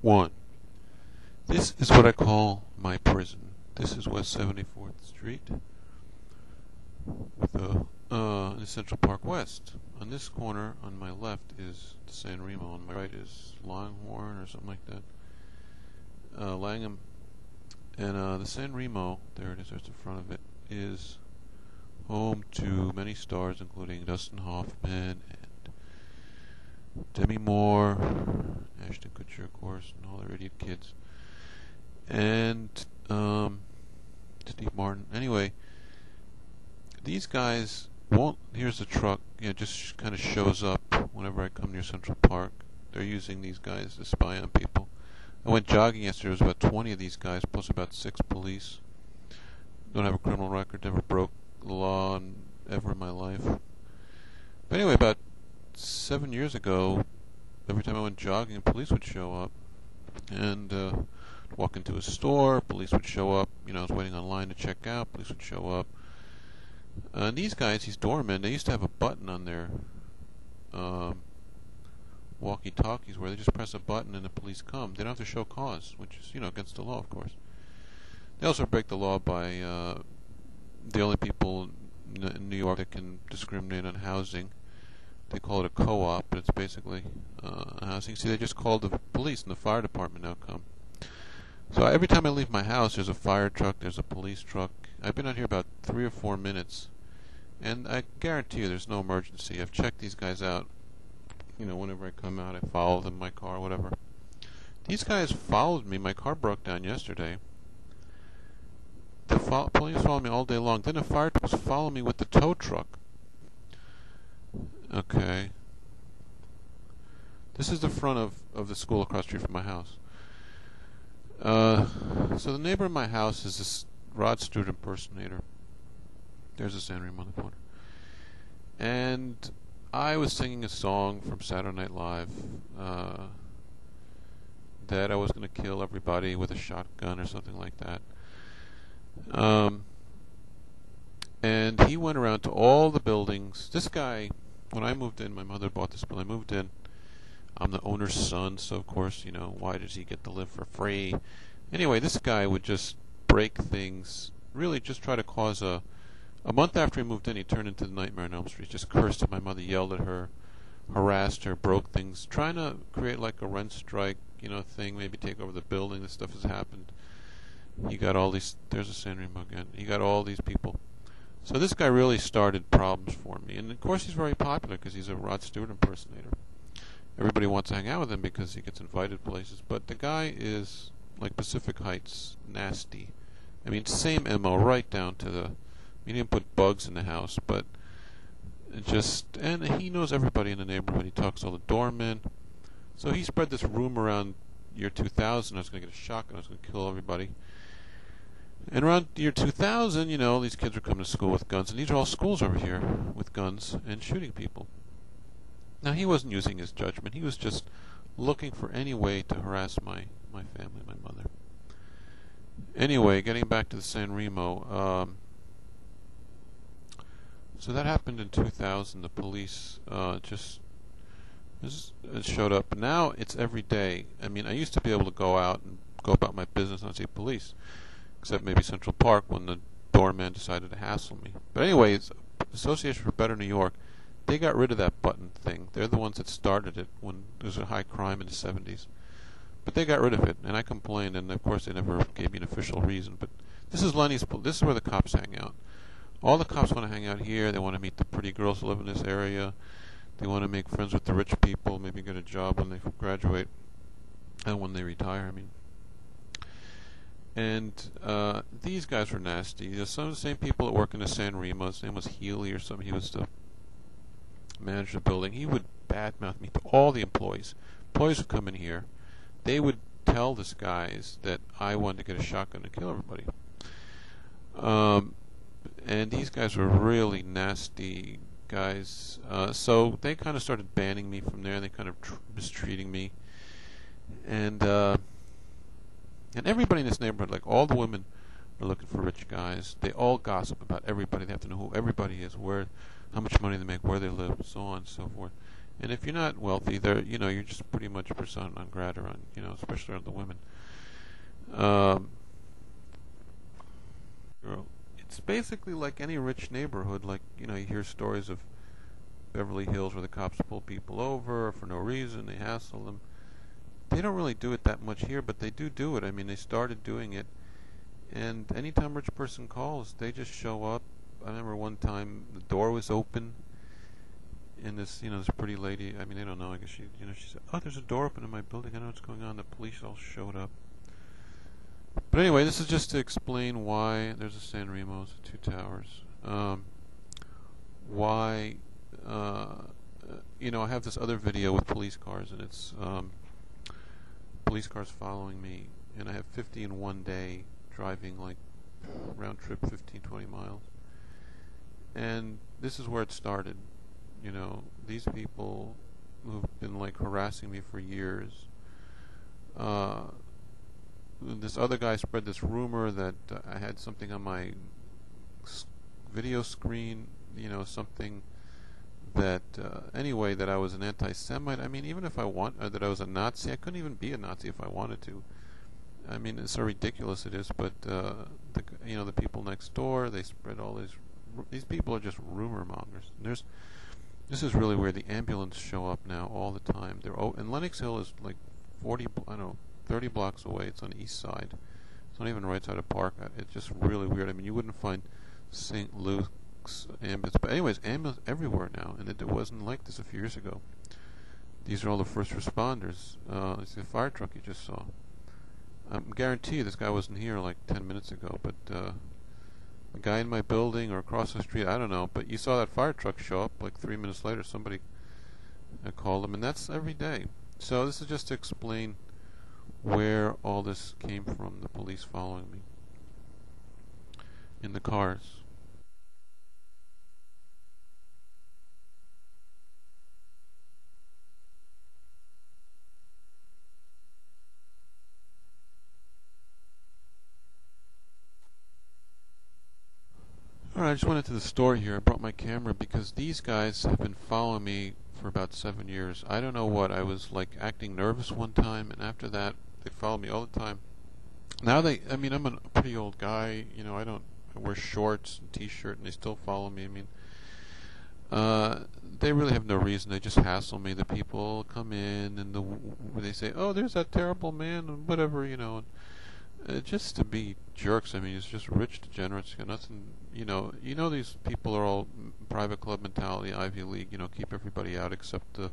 1. This is what I call my prison. This is West 74th Street with the, uh, in Central Park West. On this corner, on my left, is San Remo. On my right is Longhorn or something like that. Uh, Langham. And uh, the San Remo, there it is, there's the front of it, is home to many stars, including Dustin Hoffman and Demi Moore, Ashton Kutcher, of course, and all their idiot kids, and um, Steve Martin. Anyway, these guys won't. Here's the truck. You know, just kind of shows up whenever I come near Central Park. They're using these guys to spy on people. I went jogging yesterday. There was about 20 of these guys, plus about six police. Don't have a criminal record. Never broke the law ever in my life. But anyway, about seven years ago, every time I went jogging, police would show up, and uh, walk into a store, police would show up. You know, I was waiting online to check out, police would show up. Uh, and these guys, these doormen, they used to have a button on their um, walkie-talkies where they just press a button and the police come. They don't have to show cause, which is, you know, against the law, of course. They also break the law by uh, the only people in New York that can discriminate on housing. They call it a co-op, but it's basically uh, housing. See, they just called the police and the fire department now come. So every time I leave my house, there's a fire truck, there's a police truck. I've been out here about three or four minutes, and I guarantee you there's no emergency. I've checked these guys out. You know, whenever I come out, I follow them in my car, whatever. These guys followed me. My car broke down yesterday. The fo- police followed me all day long. Then the fire truck was following me with the tow truck. Okay. This is the front of, of the school across the street from my house. Uh, so the neighbor in my house is this Rod Stewart impersonator. There's a San Remo on the corner. And I was singing a song from Saturday Night Live uh, that I was going to kill everybody with a shotgun or something like that. Um, and he went around to all the buildings. This guy, when I moved in, my mother bought this building. I moved in. I'm the owner's son, so of course, you know, why does he get to live for free? Anyway, this guy would just break things, really just try to cause a. A month after he moved in, he turned into the Nightmare on Elm Street. Just cursed at my mother, yelled at her, harassed her, broke things, trying to create like a rent strike, you know, thing. Maybe take over the building. This stuff has happened. You got all these. There's a San Remo again. You got all these people. So this guy really started problems for me, and of course he's very popular because he's a Rod Stewart impersonator. Everybody wants to hang out with him because he gets invited places. But the guy is like Pacific Heights, nasty. I mean, same mo, right down to the. Mean He didn't put bugs in the house, but just and he knows everybody in the neighborhood. He talks to all the doormen. So he spread this rumor around year 2000. I was going to get a shotgun. I was going to kill everybody. And around year 2000, you know, these kids were coming to school with guns, and these are all schools over here with guns and shooting people. Now he wasn't using his judgment. He was just looking for any way to harass my my family, my mother. Anyway, getting back to the San Remo. Um, so that happened in 2000. The police uh, just, just showed up. Now it's every day. I mean, I used to be able to go out and go about my business and not see police, except maybe Central Park when the doorman decided to hassle me. But anyway, Association for Better New York, they got rid of that button thing. They're the ones that started it when there was a high crime in the 70s. But they got rid of it, and I complained, and of course they never gave me an official reason. But this is Lenny's. This is where the cops hang out. All the cops want to hang out here. They want to meet the pretty girls who live in this area. They want to make friends with the rich people. Maybe get a job when they graduate, and when they retire. I mean. And uh, these guys were nasty. There's some of the same people that work in the San Remo. His name was Healy or something. He was the manager of the building. He would badmouth me to all the employees. Employees would come in here. They would tell this guys that I wanted to get a shotgun and kill everybody. Um, and these guys were really nasty guys. Uh, so they kind of started banning me from there. They kind of tr- mistreating me, and uh, and everybody in this neighborhood, like all the women, are looking for rich guys. They all gossip about everybody. They have to know who everybody is, where, how much money they make, where they live, so on and so forth. And if you're not wealthy, they're you know you're just pretty much persona non grata on you know especially on the women. Um, it's basically like any rich neighborhood. Like you know you hear stories of Beverly Hills where the cops pull people over for no reason, they hassle them. They don't really do it that much here, but they do do it. I mean, they started doing it, and anytime rich person calls, they just show up. I remember one time the door was open, and this, you know, this pretty lady. I mean, they don't know. I guess she, you know, she said, "Oh, there's a door open in my building. I know what's going on." The police all showed up. But anyway, this is just to explain why there's a San Remos, two towers. Um, why, uh, you know, I have this other video with police cars, and it's um, police cars following me, and I have 50 in one day driving like round trip 15, 20 miles. And this is where it started. You know, these people who've been like harassing me for years. Uh, this other guy spread this rumor that uh, I had something on my video screen, you know, something that uh, anyway that I was an anti-Semite. I mean, even if I want uh, that I was a Nazi, I couldn't even be a Nazi if I wanted to. I mean, it's so ridiculous it is. But uh, the you know the people next door they spread all these. These people are just rumor mongers. There's this is really where the ambulance show up now all the time. They're oh, and Lenox Hill is like 40, I don't know, 30 blocks away. It's on the east side. It's not even right side of Park. Uh, it's just really weird. I mean, you wouldn't find St. Louis ambulance. But anyways, ambulance everywhere now, and it, it wasn't like this a few years ago. These are all the first responders. Uh, it's the fire truck you just saw. I guarantee you this guy wasn't here like 10 minutes ago, but uh, a guy in my building or across the street, I don't know. But you saw that fire truck show up like three minutes later. Somebody uh, called him, and that's every day. So this is just to explain where all this came from, the police following me in the cars. I just went into the store here. I brought my camera because these guys have been following me for about seven years. I don't know what. I was like acting nervous one time, and after that, they followed me all the time. Now they, I mean, I'm a pretty old guy. You know, I don't I wear shorts and t-shirt, and they still follow me. I mean, uh, they really have no reason. They just hassle me. The people come in, and the they say, "Oh, there's that terrible man," and whatever, you know. Uh, just to be jerks. I mean, it's just rich degenerates. Got nothing. You know. You know these people are all private club mentality, Ivy League. You know, keep everybody out except the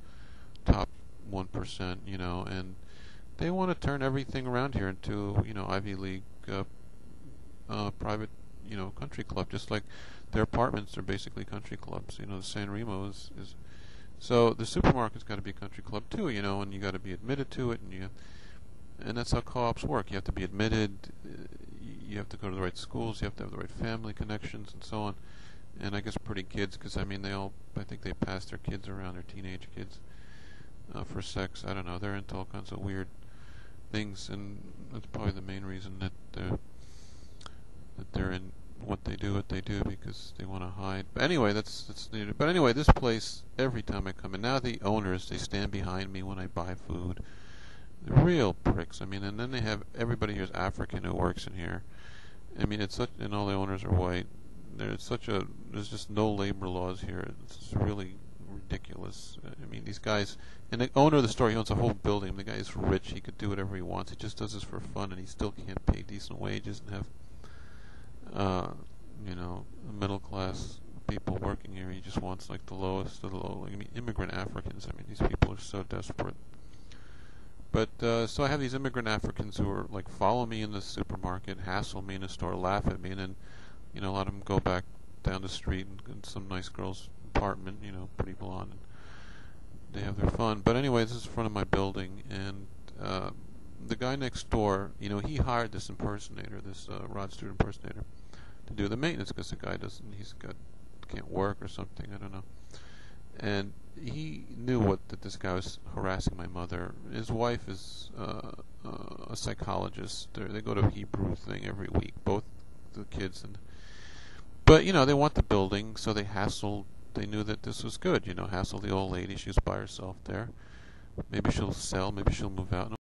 top one percent. You know, and they want to turn everything around here into you know Ivy League uh, uh, private you know country club. Just like their apartments are basically country clubs. You know, the San Remo is, is so the supermarket's got to be a country club too. You know, and you got to be admitted to it, and you and that's how co-ops work. You have to be admitted, you have to go to the right schools, you have to have the right family connections, and so on. And I guess pretty kids, because I mean, they all, I think they pass their kids around, their teenage kids, uh, for sex. I don't know. They're into all kinds of weird things, and that's probably the main reason that they're that they're in what they do, what they do, because they want to hide. But anyway, that's that's needed. But anyway, this place, every time I come in, now the owners they stand behind me when I buy food real pricks. I mean, and then they have everybody here's African who works in here. I mean, it's such, and all the owners are white. There's such a, there's just no labor laws here. It's really ridiculous. I mean, these guys, and the owner of the store, he owns a whole building. The guy is rich. He could do whatever he wants. He just does this for fun, and he still can't pay decent wages and have, uh, you know, middle class people working here. He just wants like the lowest of the low. Like, I mean, immigrant Africans. I mean, these people are so desperate. But uh, so I have these immigrant Africans who are like follow me in the supermarket, hassle me in the store, laugh at me, and then you know of them go back down the street and, and some nice girl's apartment, you know, pretty blonde. And they have their fun. But anyway, this is in front of my building, and uh, the guy next door, you know, he hired this impersonator, this uh, Rod Stewart impersonator, to do the maintenance because the guy doesn't, he's got can't work or something. I don't know and he knew what that this guy was harassing my mother. His wife is uh, uh, a psychologist. They're, they go to a Hebrew thing every week, both the kids and. But you know they want the building, so they hassle they knew that this was good. You know, hassle the old lady. She was by herself there. Maybe she'll sell. Maybe she'll move out.